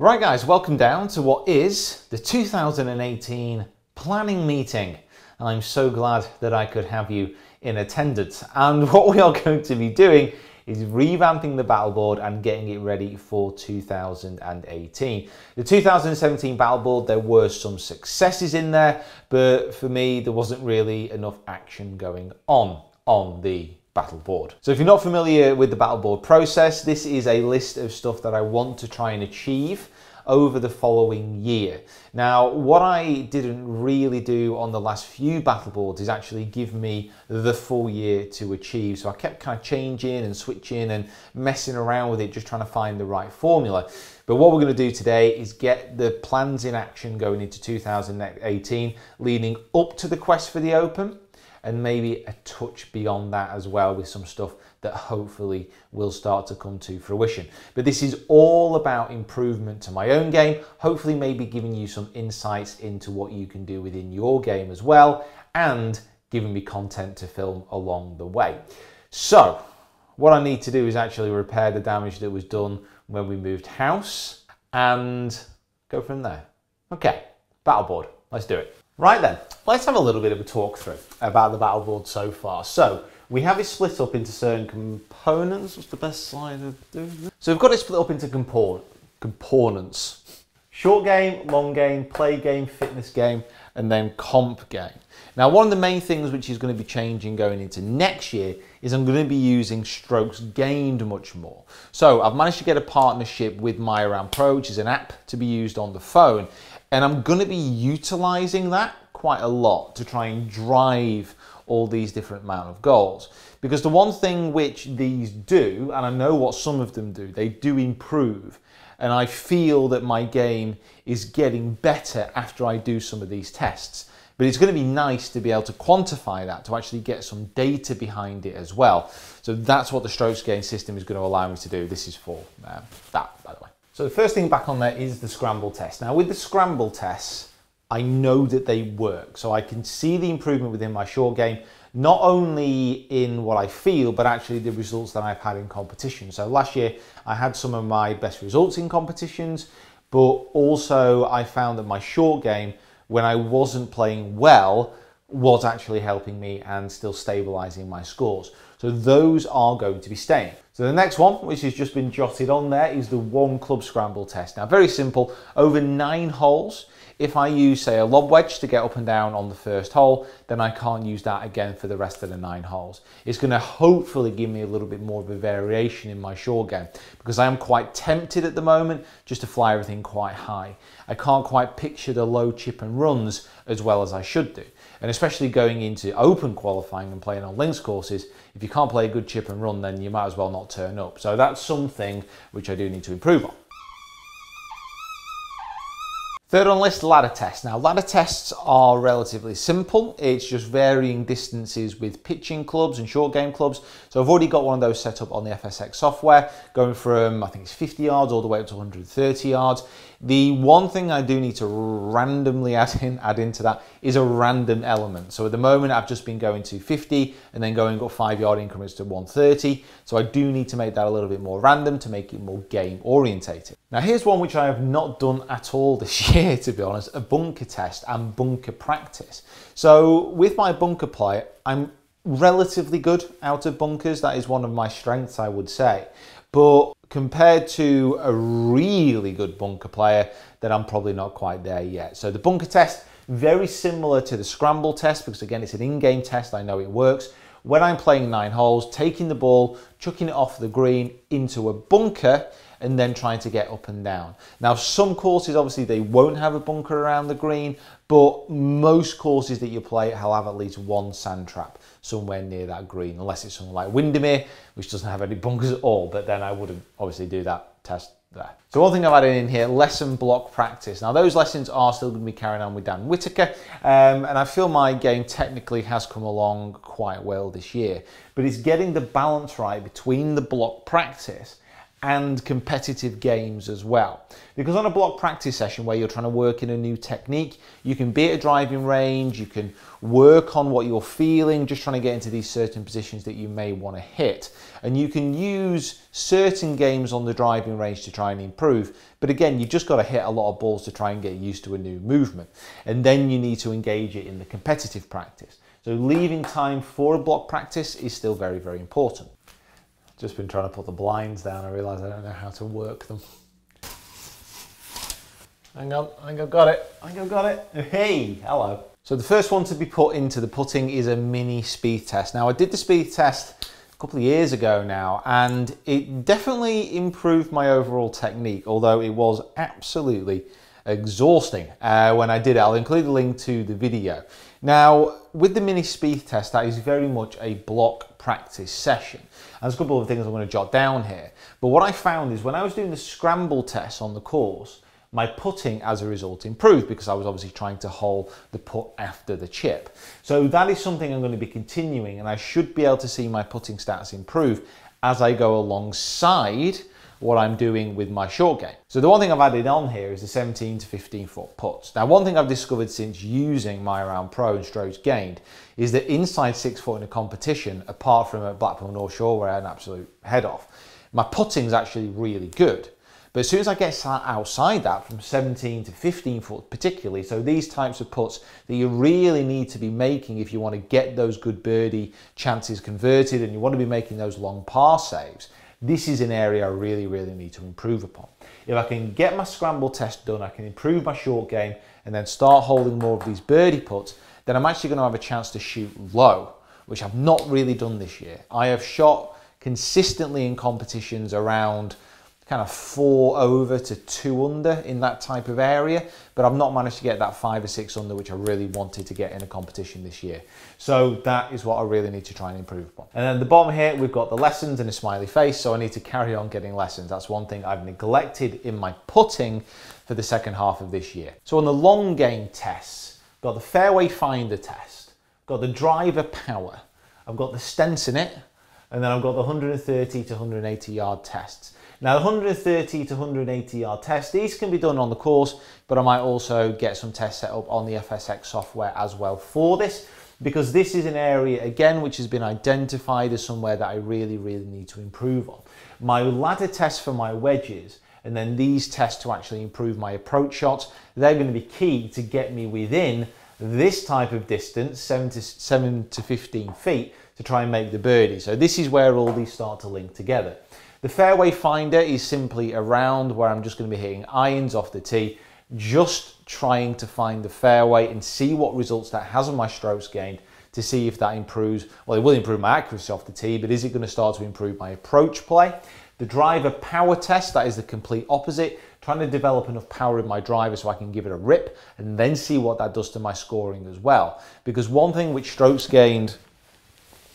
Right guys, welcome down to what is the 2018 planning meeting. I'm so glad that I could have you in attendance. And what we are going to be doing is revamping the battle board and getting it ready for 2018. The 2017 battle board, there were some successes in there, but for me, there wasn't really enough action going on on the battle board. So if you're not familiar with the battle board process, this is a list of stuff that I want to try and achieve over the following year. Now, what I didn't really do on the last few battle boards is actually give me the full year to achieve. So I kept kind of changing and switching and messing around with it, just trying to find the right formula. But what we're going to do today is get the plans in action going into 2018, leading up to the quest for the Open and maybe a touch beyond that as well with some stuff that hopefully will start to come to fruition. But this is all about improvement to my own game, hopefully maybe giving you some insights into what you can do within your game as well, and giving me content to film along the way. So, what I need to do is actually repair the damage that was done when we moved house and go from there. Okay, battle board, let's do it. Right then, let's have a little bit of a talk through about the battle board so far. So, we have it split up into certain components. What's the best slide to do? So we've got it split up into components. Short game, long game, play game, fitness game, and then comp game. Now, one of the main things which is going to be changing going into next year is I'm going to be using strokes gained much more. So I've managed to get a partnership with MyRoundPro, which is an app to be used on the phone. And I'm going to be utilizing that quite a lot to try and drive all these different amount of goals. Because the one thing which these do, and I know what some of them do, they do improve. And I feel that my game is getting better after I do some of these tests. But it's going to be nice to be able to quantify that, to actually get some data behind it as well. So that's what the strokes gain system is going to allow me to do. This is for um, that, by the way. So the first thing back on there is the scramble test. Now with the scramble tests, I know that they work. So I can see the improvement within my short game, not only in what I feel, but actually the results that I've had in competition. So last year I had some of my best results in competitions, but also I found that my short game, when I wasn't playing well, was actually helping me and still stabilizing my scores. So those are going to be staying. So the next one, which has just been jotted on there, is the one club scramble test. Now very simple, over nine holes, if I use, say, a lob wedge to get up and down on the first hole, then I can't use that again for the rest of the nine holes. It's going to hopefully give me a little bit more of a variation in my short game because I am quite tempted at the moment just to fly everything quite high. I can't quite picture the low chip and runs as well as I should do. And especially going into open qualifying and playing on links courses, if you can't play a good chip and run, then you might as well not turn up. So that's something which I do need to improve on. Third on the list, ladder tests. Now, ladder tests are relatively simple. It's just varying distances with pitching clubs and short game clubs. So I've already got one of those set up on the FSX software, going from, I think it's 50 yards all the way up to 130 yards. The one thing I do need to randomly add in, add into that is a random element. So at the moment, I've just been going to 50 and then going up five yard increments to 130. So I do need to make that a little bit more random to make it more game orientated. Now here's one which I have not done at all this year, to be honest, a bunker test and bunker practice. So with my bunker play, I'm relatively good out of bunkers. That is one of my strengths, I would say. But compared to a really good bunker player, then I'm probably not quite there yet. So the bunker test, very similar to the scramble test, because again, it's an in-game test, I know it works. When I'm playing nine holes, taking the ball, chucking it off the green into a bunker, and then trying to get up and down. Now, some courses, obviously, they won't have a bunker around the green, but most courses that you play will have at least one sand trap somewhere near that green, unless it's something like Windermere, which doesn't have any bunkers at all, but then I wouldn't obviously do that test there. So one thing I've added in here, lesson block practice. Now those lessons are still going to be carrying on with Dan Whitaker, um, and I feel my game technically has come along quite well this year, but it's getting the balance right between the block practice and competitive games as well. Because on a block practice session where you're trying to work in a new technique, you can be at a driving range, you can work on what you're feeling, just trying to get into these certain positions that you may want to hit. And you can use certain games on the driving range to try and improve. But again, you've just got to hit a lot of balls to try and get used to a new movement. And then you need to engage it in the competitive practice. So leaving time for a block practice is still very, very important. Just been trying to put the blinds down. I realise I don't know how to work them. Hang on, I think I've got it. I think I've got it. Hey, hello. So the first one to be put into the putting is a mini speed test. Now I did the speed test a couple of years ago now and it definitely improved my overall technique, although it was absolutely exhausting uh, when I did it. I'll include a link to the video. Now, with the mini speed test, that is very much a block practice session. There's a couple of things I'm going to jot down here. But what I found is when I was doing the scramble test on the course, my putting as a result improved because I was obviously trying to hold the putt after the chip. So that is something I'm going to be continuing and I should be able to see my putting stats improve as I go alongside what I'm doing with my short game. So the one thing I've added on here is the 17 to 15 foot putts. Now one thing I've discovered since using MyRoundPro and strokes gained is that inside six foot in a competition, apart from at Blackpool North Shore where I had an absolute head off, my putting is actually really good. But as soon as I get outside that, from 17 to 15 foot particularly, so these types of putts that you really need to be making if you want to get those good birdie chances converted and you want to be making those long par saves, this is an area I really, really need to improve upon. If I can get my scramble test done, I can improve my short game and then start holding more of these birdie putts, then I'm actually going to have a chance to shoot low, which I've not really done this year. I have shot consistently in competitions around kind of four over to two under in that type of area, but I've not managed to get that five or six under, which I really wanted to get in a competition this year. So that is what I really need to try and improve upon. And then the bottom here, we've got the lessons and a smiley face, so I need to carry on getting lessons. That's one thing I've neglected in my putting for the second half of this year. So on the long game tests, got the fairway finder test, got the driver power, I've got the stents in it, and then I've got the 130 to 180 yard tests. Now, 130 to 180 yard test, these can be done on the course, but I might also get some tests set up on the FSX software as well for this, because this is an area, again, which has been identified as somewhere that I really, really need to improve on. My ladder test for my wedges, and then these tests to actually improve my approach shots, they're going to be key to get me within this type of distance, 7 to, 7 to 15 feet, to try and make the birdie. So this is where all these start to link together. The fairway finder is simply around where I'm just going to be hitting irons off the tee, just trying to find the fairway and see what results that has on my strokes gained to see if that improves. Well, it will improve my accuracy off the tee, but is it going to start to improve my approach play? The driver power test, that is the complete opposite. Trying to develop enough power in my driver so I can give it a rip and then see what that does to my scoring as well. Because one thing which strokes gained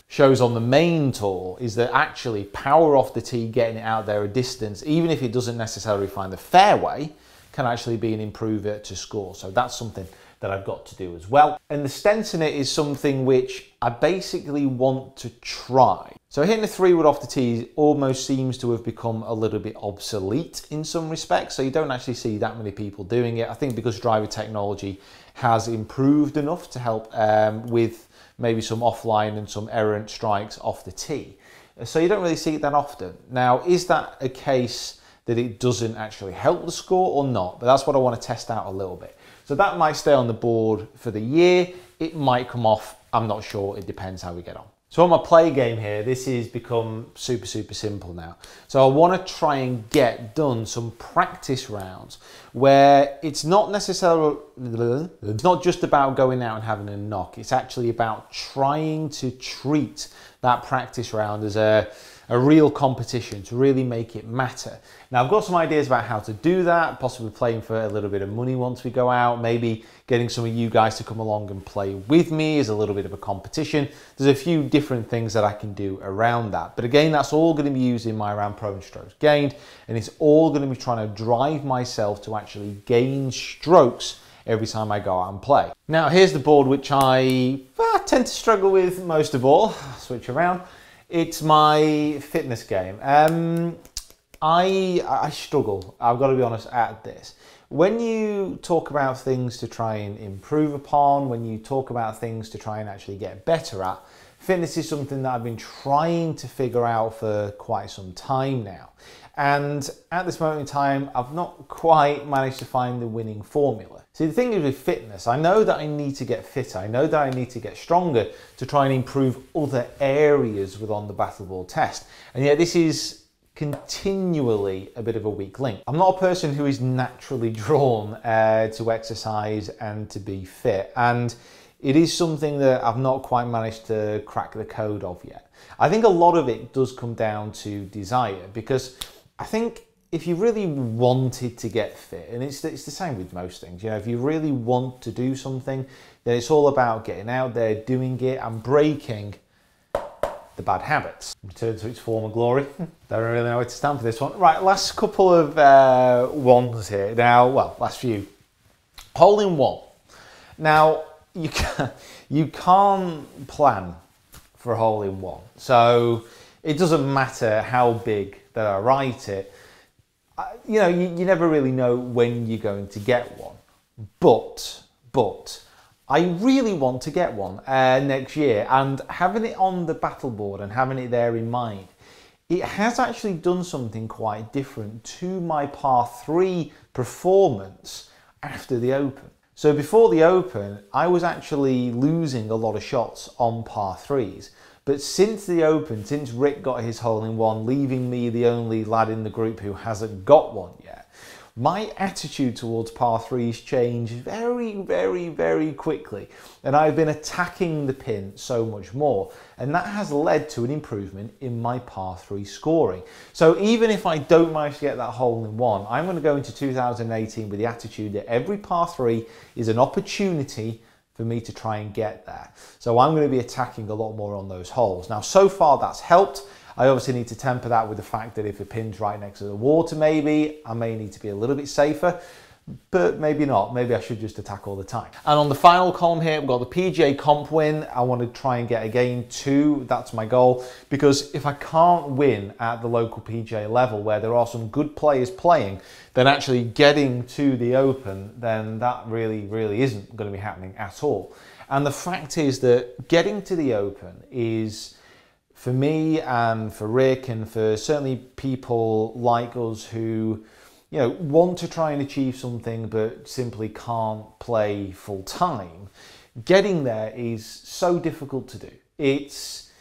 shows on the main tour is that actually power off the tee, getting it out there a distance, even if it doesn't necessarily find the fairway, can actually be an improver to score. So that's something that I've got to do as well. And the stance in it is something which I basically want to try. So hitting a three wood off the tee almost seems to have become a little bit obsolete in some respects. So you don't actually see that many people doing it. I think because driver technology has improved enough to help um, with maybe some offline and some errant strikes off the tee. So you don't really see it that often. Now, is that a case that it doesn't actually help the score or not? But that's what I want to test out a little bit. So that might stay on the board for the year. It might come off. I'm not sure. It depends how we get on. So on my play game here, this has become super, super simple now. So I want to try and get done some practice rounds where it's not necessarily, it's not just about going out and having a knock. It's actually about trying to treat that practice round as a, a real competition to really make it matter. Now I've got some ideas about how to do that, possibly playing for a little bit of money once we go out, maybe getting some of you guys to come along and play with me as a little bit of a competition. There's a few different things that I can do around that. But again, that's all going to be using MyRoundPro and strokes gained, and it's all going to be trying to drive myself to actually gain strokes every time I go out and play. Now here's the board which I uh, tend to struggle with most of all. Switch around. It's my fitness game. Um, I I struggle. I've got to be honest at this. When you talk about things to try and improve upon, when you talk about things to try and actually get better at, fitness is something that I've been trying to figure out for quite some time now. And at this moment in time, I've not quite managed to find the winning formula. See, the thing is with fitness, I know that I need to get fitter. I know that I need to get stronger to try and improve other areas within the battleboard test. And yet this is continually a bit of a weak link. I'm not a person who is naturally drawn uh, to exercise and to be fit. And it is something that I've not quite managed to crack the code of yet. I think a lot of it does come down to desire because I think if you really wanted to get fit, and it's, it's the same with most things, you know, if you really want to do something, then it's all about getting out there, doing it, and breaking the bad habits. Return to its former glory. Don't really know where to stand for this one. Right, last couple of uh, ones here. Now, well, last few. Hole in one. Now, you, can, you can't plan for a hole in one. So it doesn't matter how big that I write it you know, you, you never really know when you're going to get one. But, but, I really want to get one uh, next year and having it on the battle board and having it there in mind, it has actually done something quite different to my par 3 performance after the Open. So before the Open, I was actually losing a lot of shots on par 3s but since the Open, since Rick got his hole in one, leaving me the only lad in the group who hasn't got one yet, my attitude towards par threes changed very, very, very quickly. And I've been attacking the pin so much more. And that has led to an improvement in my par three scoring. So even if I don't manage to get that hole in one, I'm going to go into 2018 with the attitude that every par three is an opportunity for me to try and get there. So I'm going to be attacking a lot more on those holes. Now, so far that's helped. I obviously need to temper that with the fact that if a pin's right next to the water, maybe I may need to be a little bit safer but maybe not. Maybe I should just attack all the time. And on the final column here, we've got the PGA comp win. I want to try and get again two. That's my goal. Because if I can't win at the local PGA level where there are some good players playing, then actually getting to the Open, then that really, really isn't going to be happening at all. And the fact is that getting to the Open is for me and for Rick and for certainly people like us who you know, want to try and achieve something but simply can't play full time, getting there is so difficult to do. It's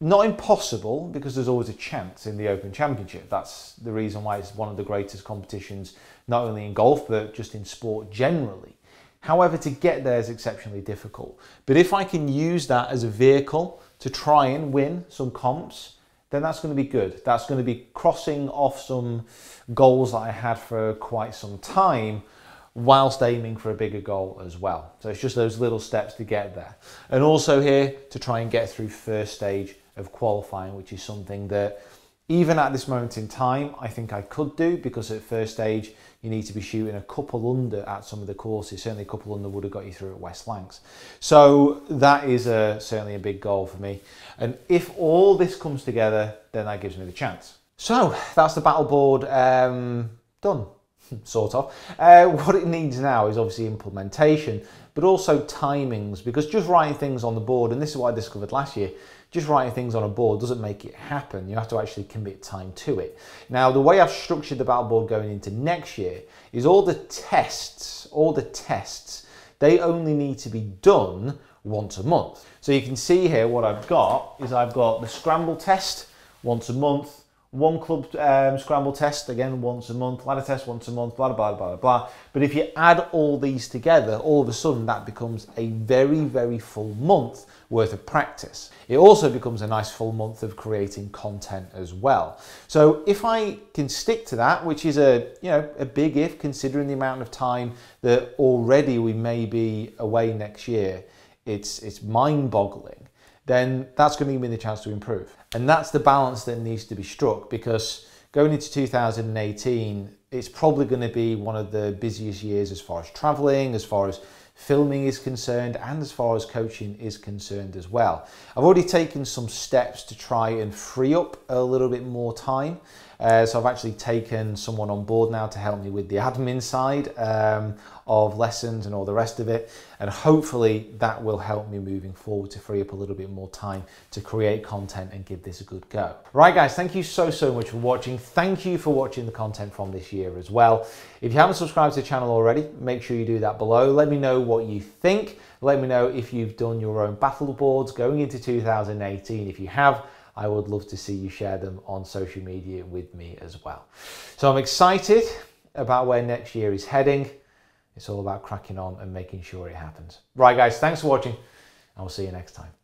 not impossible because there's always a chance in the Open Championship. That's the reason why it's one of the greatest competitions, not only in golf but just in sport generally. However, to get there is exceptionally difficult. But if I can use that as a vehicle to try and win some comps, then that's going to be good. That's going to be crossing off some goals that I had for quite some time whilst aiming for a bigger goal as well. So it's just those little steps to get there. And also here to try and get through first stage of qualifying, which is something that even at this moment in time, I think I could do because at first stage, you need to be shooting a couple under at some of the courses. Certainly a couple under would have got you through at West Lancs. So that is a, certainly a big goal for me. And if all this comes together, then that gives me the chance. So that's the battle board um, done, sort of. Uh, what it needs now is obviously implementation, but also timings, because just writing things on the board, and this is what I discovered last year, just writing things on a board doesn't make it happen. You have to actually commit time to it. Now, the way I've structured the battle board going into next year is all the tests, all the tests, they only need to be done once a month. So you can see here what I've got is I've got the scramble test once a month, one club um, scramble test again once a month, ladder test once a month, blah, blah, blah, blah, blah. But if you add all these together, all of a sudden that becomes a very, very full month worth of practice. It also becomes a nice full month of creating content as well. So if I can stick to that, which is a, you know, a big if considering the amount of time that already we may be away next year, it's, it's mind boggling then that's going to give me the chance to improve. And that's the balance that needs to be struck because going into 2018, it's probably going to be one of the busiest years as far as traveling, as far as filming is concerned, and as far as coaching is concerned as well. I've already taken some steps to try and free up a little bit more time. Uh, so I've actually taken someone on board now to help me with the admin side um, of lessons and all the rest of it. And hopefully that will help me moving forward to free up a little bit more time to create content and give this a good go. Right guys, thank you so, so much for watching. Thank you for watching the content from this year as well. If you haven't subscribed to the channel already, make sure you do that below. Let me know what you think. Let me know if you've done your own battle boards going into 2018. If you have, I would love to see you share them on social media with me as well. So I'm excited about where next year is heading. It's all about cracking on and making sure it happens. Right, guys, thanks for watching, and we'll see you next time.